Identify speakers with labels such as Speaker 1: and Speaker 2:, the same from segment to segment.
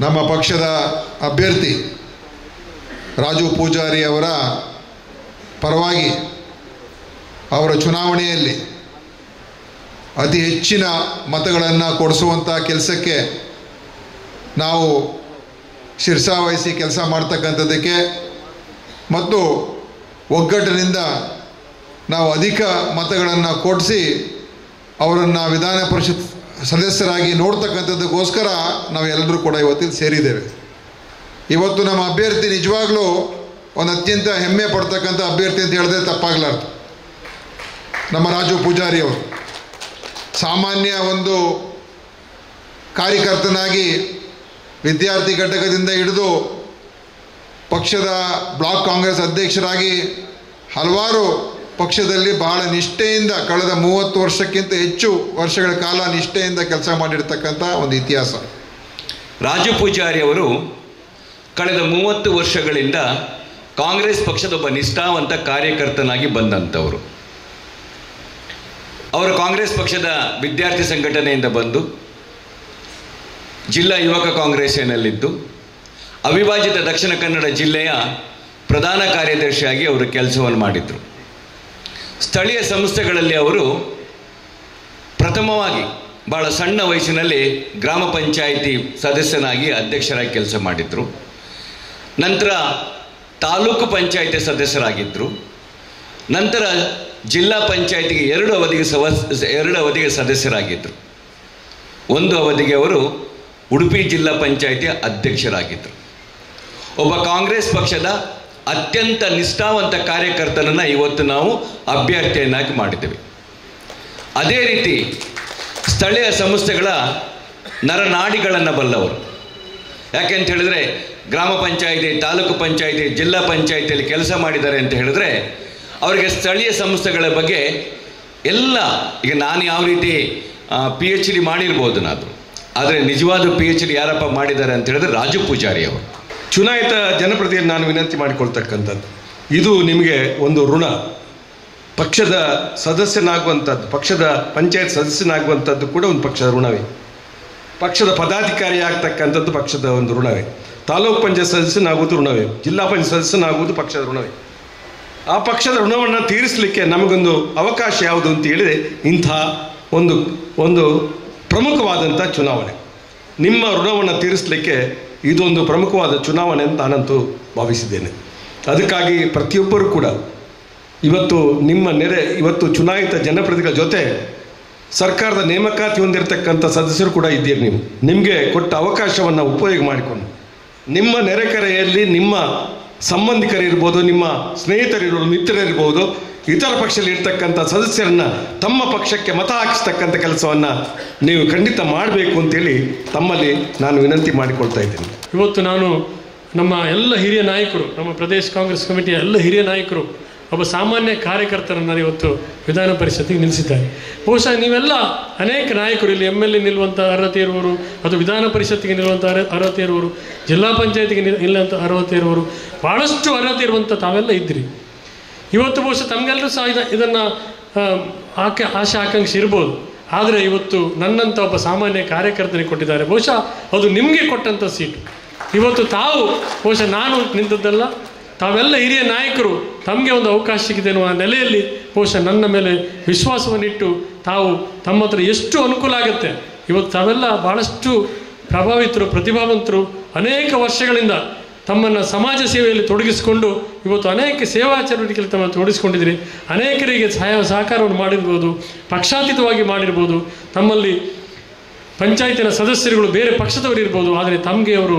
Speaker 1: ನಮ್ಮ ಪಕ್ಷದ ಅಭ್ಯರ್ಥಿ ರಾಜು ಪೂಜಾರಿ ಅವರ ಪರವಾಗಿ ಅವರ ಚುನಾವಣೆಯಲ್ಲಿ ಅತಿ ಹೆಚ್ಚಿನ ಮತಗಳನ್ನು ಕೊಡಿಸುವಂಥ ಕೆಲಸಕ್ಕೆ ನಾವು ಶಿರ್ಸಾವಹಿಸಿ ಕೆಲಸ ಮಾಡ್ತಕ್ಕಂಥದ್ದಕ್ಕೆ ಮತ್ತು ಒಗ್ಗಟ್ಟಿನಿಂದ ನಾವು ಅಧಿಕ ಮತಗಳನ್ನು ಕೊಡಿಸಿ ಅವರನ್ನು ವಿಧಾನ ಪರಿಷತ್ ಸದಸ್ಯರಾಗಿ ನೋಡ್ತಕ್ಕಂಥದ್ದಕ್ಕೋಸ್ಕರ ನಾವೆಲ್ಲರೂ ಕೂಡ ಇವತ್ತಿಲ್ಲಿ ಸೇರಿದ್ದೇವೆ. ಇವತ್ತು ನಮ್ಮ ಅಭ್ಯರ್ಥಿ ನಿಜವಾಗ್ಲೂ ಒಂದು ಅತ್ಯಂತ ಹೆಮ್ಮೆ ಪಡ್ತಕ್ಕಂಥ ಅಭ್ಯರ್ಥಿ ಅಂತ ಹೇಳಿದ್ರೆ ತಪ್ಪಾಗಲಾರ್ದು. ನಮ್ಮ ರಾಜು ಪೂಜಾರಿ ಅವರು. ಸಾಮಾನ್ಯ ಒಂದು ಕಾರ್ಯಕರ್ತನಾಗಿ ವಿದ್ಯಾರ್ಥಿ ಘಟಕದಿಂದ ಹಿಡಿದು ಪಕ್ಷದ ಬ್ಲಾಕ್ ಕಾಂಗ್ರೆಸ್ ಅಧ್ಯಕ್ಷರಾಗಿ ಹಲವಾರು ಪಕ್ಷದಲ್ಲಿ ಬಹಳ ನಿಷ್ಠೆಯಿಂದ ಕಳೆದ ಮೂವತ್ತು ವರ್ಷಕ್ಕಿಂತ ಹೆಚ್ಚು ವರ್ಷಗಳ ಕಾಲ ನಿಷ್ಠೆಯಿಂದ ಕೆಲಸ ಮಾಡಿರ್ತಕ್ಕಂಥ ಒಂದು ಇತಿಹಾಸ.
Speaker 2: ರಾಜು ಪೂಜಾರಿ ಅವರು ಕಳೆದ ಮೂವತ್ತು ವರ್ಷಗಳಿಂದ ಕಾಂಗ್ರೆಸ್ ಪಕ್ಷದ ಒಬ್ಬ ನಿಷ್ಠಾವಂತ ಕಾರ್ಯಕರ್ತನಾಗಿ ಬಂದಂಥವರು. ಅವರು ಕಾಂಗ್ರೆಸ್ ಪಕ್ಷದ ವಿದ್ಯಾರ್ಥಿ ಸಂಘಟನೆಯಿಂದ ಬಂದು ಜಿಲ್ಲಾ ಯುವಕ ಕಾಂಗ್ರೆಸ್ಸಿನಲ್ಲಿದ್ದು, ಅವಿಭಾಜಿತ ದಕ್ಷಿಣ ಕನ್ನಡ ಜಿಲ್ಲೆಯ ಪ್ರಧಾನ ಕಾರ್ಯದರ್ಶಿಯಾಗಿ ಅವರು ಕೆಲಸವನ್ನು ಮಾಡಿದರು. ಸ್ಥಳೀಯ ಸಂಸ್ಥೆಗಳಲ್ಲಿ ಅವರು ಪ್ರಥಮವಾಗಿ ಬಹಳ ಸಣ್ಣ ವಯಸ್ಸಿನಲ್ಲಿ ಗ್ರಾಮ ಪಂಚಾಯಿತಿ ಸದಸ್ಯನಾಗಿ ಅಧ್ಯಕ್ಷರಾಗಿ ಕೆಲಸ ಮಾಡಿದರು. ನಂತರ ತಾಲೂಕು ಪಂಚಾಯಿತಿ ಸದಸ್ಯರಾಗಿದ್ದರು ನಂತರ ಜಿಲ್ಲಾ ಪಂಚಾಯಿತಿಗೆ ಎರಡು ಅವಧಿಗೆ ಸವ ಎರಡು ಅವಧಿಗೆ ಸದಸ್ಯರಾಗಿದ್ದರು ಒಂದು ಅವಧಿಗೆ ಅವರು ಉಡುಪಿ ಜಿಲ್ಲಾ ಪಂಚಾಯಿತಿ ಅಧ್ಯಕ್ಷರಾಗಿದ್ದರು ಒಬ್ಬ ಕಾಂಗ್ರೆಸ್ ಪಕ್ಷದ ಅತ್ಯಂತ ನಿಷ್ಠಾವಂತ ಕಾರ್ಯಕರ್ತನನ್ನು ಇವತ್ತು ನಾವು ಅಭ್ಯರ್ಥಿಯನ್ನಾಗಿ ಮಾಡಿದ್ದೇವೆ. ಅದೇ ರೀತಿ ಸ್ಥಳೀಯ ಸಂಸ್ಥೆಗಳ ನರನಾಡಿಗಳನ್ನು ಬಲ್ಲವರು. ಯಾಕೆಂತ ಹೇಳಿದ್ರೆ ಗ್ರಾಮ ಪಂಚಾಯಿತಿ, ತಾಲೂಕು ಪಂಚಾಯಿತಿ, ಜಿಲ್ಲಾ ಪಂಚಾಯಿತಿಯಲ್ಲಿ ಕೆಲಸ ಮಾಡಿದ್ದಾರೆ ಅಂತ ಹೇಳಿದ್ರೆ ಅವರಿಗೆ ಸ್ಥಳೀಯ ಸಂಸ್ಥೆಗಳ ಬಗ್ಗೆ ಎಲ್ಲ, ಈಗ ನಾನು ಯಾವ ರೀತಿ ಪಿ ಎಚ್ ಡಿ ಮಾಡಿರ್ಬೋದು ನಾನು, ಆದರೆ ನಿಜವಾದ ಪಿ ಎಚ್ ಡಿ ಯಾರಪ್ಪ ಮಾಡಿದ್ದಾರೆ ಅಂತ ಹೇಳಿದ್ರೆ ರಾಜು ಪೂಜಾರಿ ಅವರು.
Speaker 3: ಚುನಾಯಿತ ಜನಪ್ರತಿನಿಧಿ ನಾನು ವಿನಂತಿ ಮಾಡಿಕೊಳ್ತಕ್ಕಂಥದ್ದು. ಇದು ನಿಮಗೆ ಒಂದು ಋಣ. ಪಕ್ಷದ ಸದಸ್ಯನಾಗುವಂಥದ್ದು, ಪಕ್ಷದ ಪಂಚಾಯತ್ ಸದಸ್ಯನಾಗುವಂಥದ್ದು ಕೂಡ ಒಂದು ಪಕ್ಷದ ಋಣವೇ. ಪಕ್ಷದ ಪದಾಧಿಕಾರಿ ಆಗ್ತಕ್ಕಂಥದ್ದು ಪಕ್ಷದ ಒಂದು ಋಣವೇ. ತಾಲೂಕು ಪಂಚಾಯತ್ ಸದಸ್ಯನಾಗುವುದು ಋಣವೇ. ಜಿಲ್ಲಾ ಪಂಚಾಯತ್ ಸದಸ್ಯನಾಗುವುದು ಪಕ್ಷದ ಋಣವೇ. ಆ ಪಕ್ಷದ ಋಣವನ್ನು ತೀರಿಸಲಿಕ್ಕೆ ನಮಗೊಂದು ಅವಕಾಶ ಯಾವುದು ಅಂತ ಹೇಳಿದರೆ ಇಂಥ ಒಂದು ಒಂದು ಪ್ರಮುಖವಾದಂಥ ಚುನಾವಣೆ. ನಿಮ್ಮ ಋಣವನ್ನು ತೀರಿಸಲಿಕ್ಕೆ ಇದೊಂದು ಪ್ರಮುಖವಾದ ಚುನಾವಣೆ ಅಂತ ನಾನಂತೂ ಭಾವಿಸಿದ್ದೇನೆ. ಅದಕ್ಕಾಗಿ ಪ್ರತಿಯೊಬ್ಬರೂ ಕೂಡ ಇವತ್ತು ನಿಮ್ಮ ನೆರೆ, ಇವತ್ತು ಚುನಾಯಿತ ಜನಪ್ರತಿಗಳ ಜೊತೆ ಸರ್ಕಾರದ ನೇಮಕಾತಿ ಹೊಂದಿರತಕ್ಕಂಥ ಸದಸ್ಯರು ಕೂಡ ಇದ್ದೀರಿ ನೀವು. ನಿಮಗೆ ಕೊಟ್ಟ ಅವಕಾಶವನ್ನು ಉಪಯೋಗ ಮಾಡಿಕೊಂಡು. ನಿಮ್ಮ ನೆರೆಕರೆಯಲ್ಲಿ ನಿಮ್ಮ ಸಂಬಂಧಿಕರಿರ್ಬೋದು, ನಿಮ್ಮ ಸ್ನೇಹಿತರಿರ್ಬೋದು, ಮಿತ್ರರಿರ್ಬೋದು ಇತರ ಪಕ್ಷದಲ್ಲಿ ಇರ್ತಕ್ಕಂಥ ಸದಸ್ಯರನ್ನ ತಮ್ಮ ಪಕ್ಷಕ್ಕೆ ಮತ ಹಾಕಿಸ್ತಕ್ಕಂಥ ಕೆಲಸವನ್ನು ನೀವು ಖಂಡಿತ ಮಾಡಬೇಕು ಅಂತೇಳಿ ತಮ್ಮಲ್ಲಿ ನಾನು ವಿನಂತಿ ಮಾಡಿಕೊಳ್ತಾ ಇದ್ದೇನೆ.
Speaker 4: ಇವತ್ತು ನಾನು ನಮ್ಮ ಎಲ್ಲ ಹಿರಿಯ ನಾಯಕರು, ನಮ್ಮ ಪ್ರದೇಶ ಕಾಂಗ್ರೆಸ್ ಕಮಿಟಿಯ ಎಲ್ಲ ಹಿರಿಯ ನಾಯಕರು, ಒಬ್ಬ ಸಾಮಾನ್ಯ ಕಾರ್ಯಕರ್ತರನ್ನು ಇವತ್ತು ವಿಧಾನ ಪರಿಷತ್ತಿಗೆ ನಿಲ್ಲಿಸಿದ್ದಾರೆ. ಬಹುಶಃ ನೀವೆಲ್ಲ ಅನೇಕ ನಾಯಕರು ಇಲ್ಲಿ ಎಂ ಎಲ್ ಎ ನಿಲ್ಲುವಂಥ ಅರ್ಹತೆ ಇರುವವರು, ಅಥವಾ ವಿಧಾನ ಪರಿಷತ್ತಿಗೆ ನಿಲ್ಲುವಂಥ ಅರ್ಹ, ಅರ್ಹತೆ ಇರುವವರು, ಜಿಲ್ಲಾ ಪಂಚಾಯತಿಗೆ ನಿಲ್ ನಿಲ್ಲುವಂಥ ಅರ್ಹತೆ ಇರುವವರು ಭಾಳಷ್ಟು ಅರ್ಹತೆ ಇರುವಂಥ ತಾವೆಲ್ಲ ಇದ್ದಿರಿ. ಇವತ್ತು ಬಹುಶಃ ತಮಗೆಲ್ಲರೂ ಸಹ ಇದು, ಇದನ್ನು ಆಕೆ ಆಶೆ ಆಕಾಂಕ್ಷೆ ಇರ್ಬೋದು. ಆದರೆ ಇವತ್ತು ನನ್ನಂಥ ಒಬ್ಬ ಸಾಮಾನ್ಯ ಕಾರ್ಯಕರ್ತನಿಗೆ ಕೊಟ್ಟಿದ್ದಾರೆ. ಬಹುಶಃ ಅದು ನಿಮಗೆ ಕೊಟ್ಟಂಥ ಸೀಟು ಇವತ್ತು ತಾವು, ಬಹುಶಃ ನಾನು ನಿಂತದ್ದಲ್ಲ, ತಾವೆಲ್ಲ ಹಿರಿಯ ನಾಯಕರು, ತಮಗೆ ಒಂದು ಅವಕಾಶ ಸಿಗಿದೆ ಅನ್ನುವ ನೆಲೆಯಲ್ಲಿ ಬಹುಶಃ ನನ್ನ ಮೇಲೆ ವಿಶ್ವಾಸವನ್ನಿಟ್ಟು ತಾವು ತಮ್ಮ ಹತ್ರ ಎಷ್ಟು ಅನುಕೂಲ ಆಗುತ್ತೆ. ಇವತ್ತು ತಾವೆಲ್ಲ ಭಾಳಷ್ಟು ಪ್ರಭಾವಿತರು, ಪ್ರತಿಭಾವಂತರು ಅನೇಕ ವರ್ಷಗಳಿಂದ ತಮ್ಮನ್ನು ಸಮಾಜ ಸೇವೆಯಲ್ಲಿ ತೊಡಗಿಸಿಕೊಂಡು ಇವತ್ತು ಅನೇಕ ಸೇವಾ ಚಟುವಟಿಕೆಯಲ್ಲಿ ತಮ್ಮನ್ನು ಅನೇಕರಿಗೆ ಸಹಾಯ ಸಹಕಾರವನ್ನು ಮಾಡಿರ್ಬೋದು, ಪಕ್ಷಾತೀತವಾಗಿ ಮಾಡಿರ್ಬೋದು. ತಮ್ಮಲ್ಲಿ ಪಂಚಾಯತಿನ ಸದಸ್ಯರುಗಳು ಬೇರೆ ಪಕ್ಷದವರು ಇರ್ಬೋದು, ಆದರೆ ತಮಗೆ ಅವರು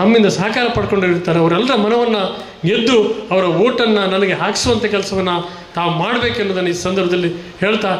Speaker 4: ತಮ್ಮಿಂದ ಸಹಕಾರ ಪಡ್ಕೊಂಡಿರ್ತಾರೆ. ಅವರೆಲ್ಲರ ಮನವನ್ನು ಗೆದ್ದು ಅವರ ಓಟನ್ನು ನನಗೆ ಹಾಕಿಸುವಂಥ ಕೆಲಸವನ್ನು ತಾವು ಮಾಡಬೇಕೆನ್ನುವುದನ್ನು ಈ ಸಂದರ್ಭದಲ್ಲಿ ಹೇಳ್ತಾ